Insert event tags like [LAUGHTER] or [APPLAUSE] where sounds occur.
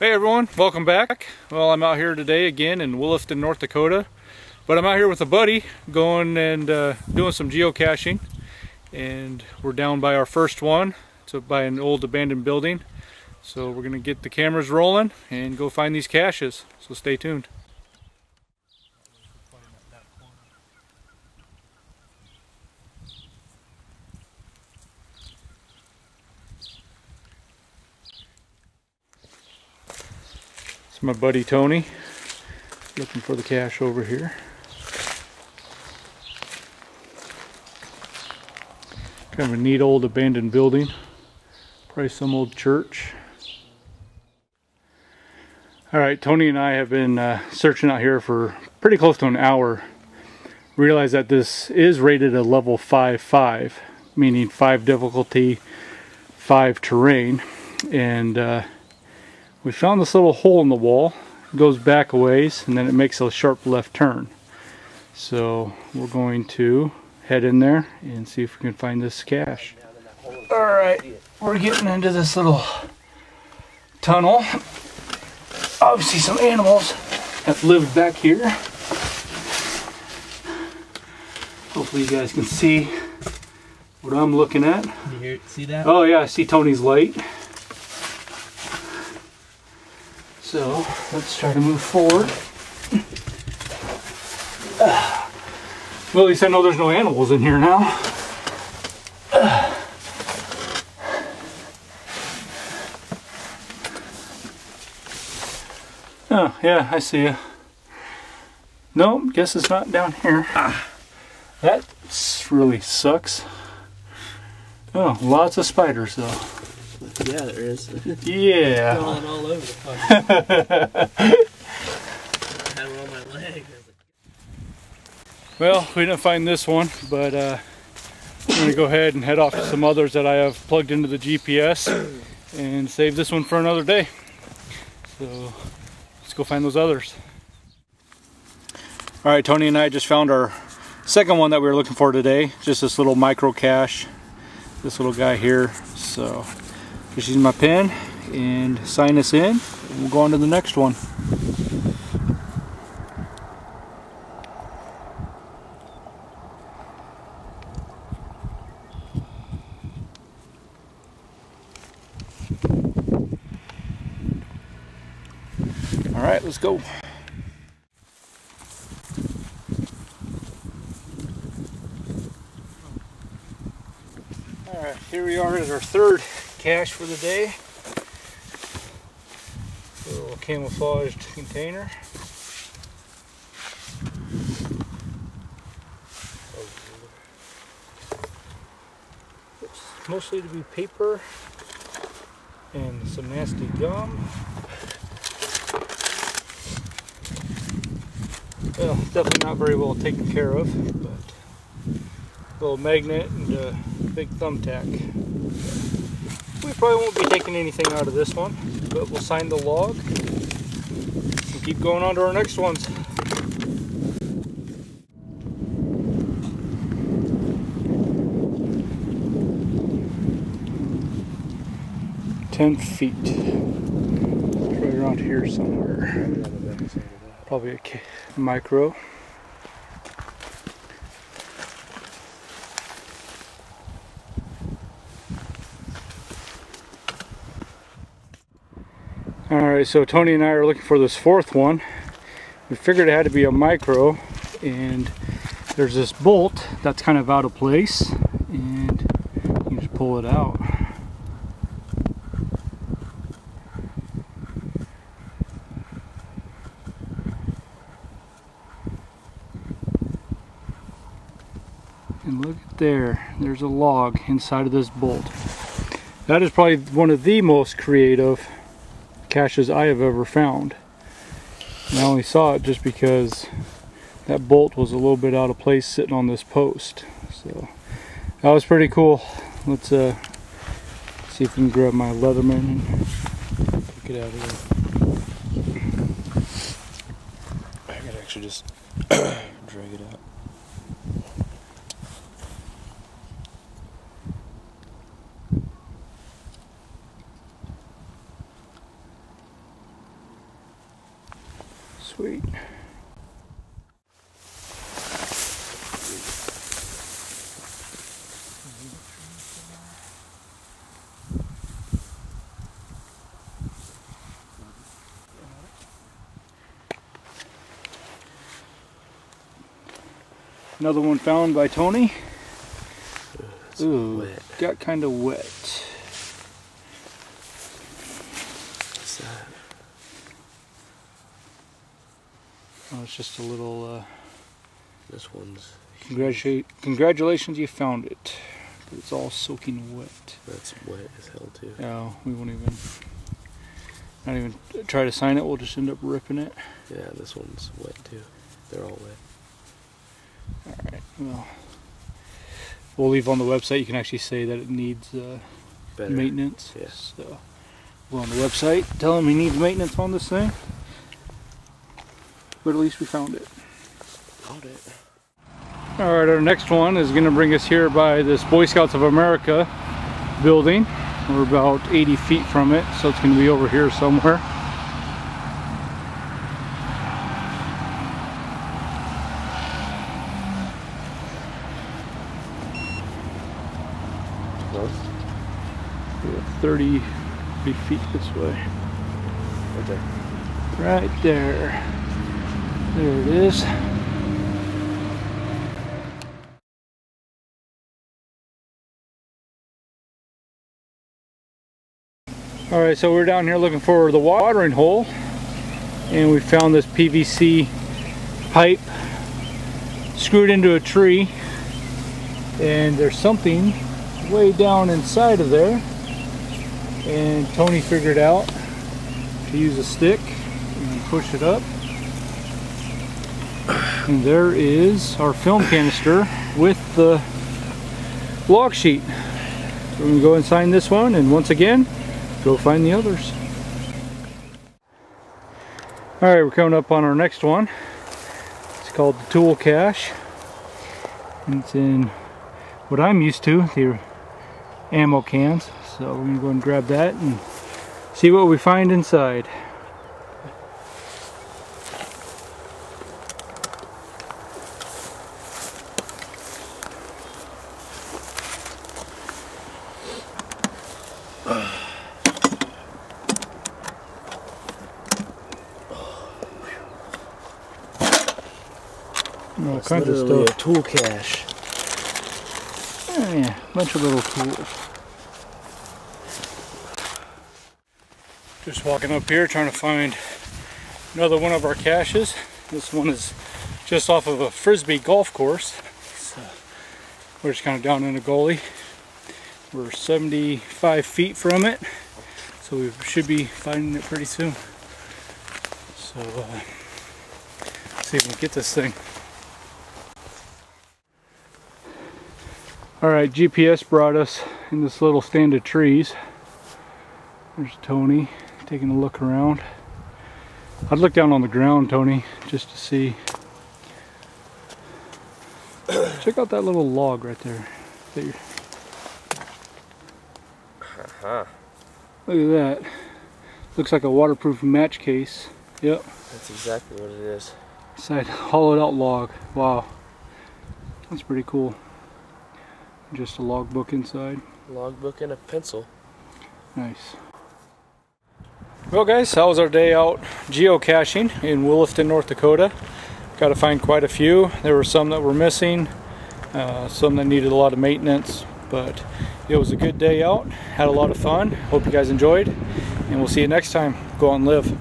Hey everyone, welcome back. Well, I'm out here today again in Williston, North Dakota. But I'm out here with a buddy going and uh, doing some geocaching. And we're down by our first one. It's by an old abandoned building. So we're gonna get the cameras rolling and go find these caches. So stay tuned. It's my buddy Tony looking for the cache over here. Kind of a neat old abandoned building. Probably some old church. Alright, Tony and I have been uh, searching out here for pretty close to an hour. Realize that this is rated a level 5-5, meaning 5 difficulty, 5 terrain. And uh, we found this little hole in the wall. It goes back a ways and then it makes a sharp left turn. So we're going to head in there and see if we can find this cache. Alright, we're getting into this little tunnel. Obviously some animals have lived back here. Hopefully you guys can see what I'm looking at. You hear, see that? Oh yeah, I see Tony's light. So let's try to move forward. Well, at least I know there's no animals in here now. Oh, yeah, I see you. No, guess it's not down here. That really sucks. Oh, lots of spiders though. Yeah, there is. Yeah. Crawling all over the place. I had one on my leg. Well, we didn't find this one, but uh, I'm going to go ahead and head off to some others that I have plugged into the GPS [CLEARS THROAT] and save this one for another day. So let's go find those others. All right, Tony and I just found our second one that we were looking for today. Just this little micro cache, this little guy here. So just use my pen and sign us in. And we'll go on to the next one. All right, let's go. All right, here we are at our third cache for the day. A little camouflaged container. Mostly to be paper and some nasty gum. Well, definitely not very well taken care of, but a little magnet and a big thumbtack. We probably won't be taking anything out of this one, but we'll sign the log and keep going on to our next ones. Ten feet. Right around here somewhere. Probably a micro. So Tony and I are looking for this fourth one. We figured it had to be a micro, and there's this bolt that's kind of out of place, and you just pull it out. And look at there, there's a log inside of this bolt. That is probably one of the most creative caches I have ever found. And I only saw it just because that bolt was a little bit out of place sitting on this post. So that was pretty cool. Let's uh, see if we can grab my Leatherman and take it out of there. I could actually just [COUGHS] drag it out. Sweet. Another one found by Tony. It's Ooh, wet. got kind of wet. What's that? Oh, it's just a little. Uh, This one's congratulate, congratulations, you found it. But it's all soaking wet. that's wet as hell too. Yeah, we won't even. Not even try to sign it. We'll just end up ripping it. Yeah, this one's wet too. They're all wet. Alright, well, we'll leave on the website. You can actually say that it needs uh, Better. maintenance. Yeah. So go on the website. Tell him he needs maintenance on this thing. But at least we found it. Got it. All right, our next one is going to bring us here by this Boy Scouts of America building. We're about 80 feet from it, so it's going to be over here somewhere. Close. We're 30 feet this way. Right there. Right there. There it is. Alright, so we're down here looking for the watering hole and we found this PVC pipe screwed into a tree and there's something way down inside of there and Tony figured out to use a stick and push it up. And there is our film canister with the log sheet. So we're going to go and sign this one and once again, go find the others. Alright, we're coming up on our next one. It's called the tool cache. And it's in what I'm used to, the ammo cans. So we're to go and grab that and see what we find inside. Kinds of stuff. a tool cache. Oh, yeah, bunch of little tools. Just walking up here trying to find another one of our caches. This one is just off of a frisbee golf course. So we're just kind of down in a gully. We're 75 feet from it, so we should be finding it pretty soon. So uh, see if we can get this thing. Alright, GPS brought us in this little stand of trees. There's Tony taking a look around. I'd look down on the ground, Tony, just to see. Check out that little log right there. That you're- Huh. Look at that. Looks like a waterproof match case. Yep. That's exactly what it is. Side hollowed out log. Wow. That's pretty cool. Just a logbook inside. Logbook and a pencil. Nice. Well guys, that was our day out geocaching in Williston, North Dakota. Got to find quite a few. There were some that were missing, uh, some that needed a lot of maintenance, but it was a good day out. Had a lot of fun. Hope you guys enjoyed, and we'll see you next time. Go and live.